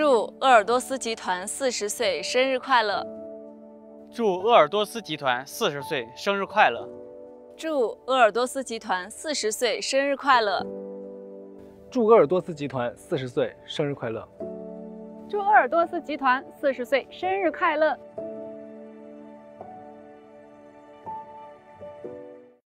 祝鄂尔多斯集团四十岁生日快乐。祝鄂尔多斯集团四十岁生日快乐。祝鄂尔多斯集团四十岁生日快乐。祝鄂尔多斯集团四十岁生日快乐。祝鄂尔多斯集团四十岁生日快乐。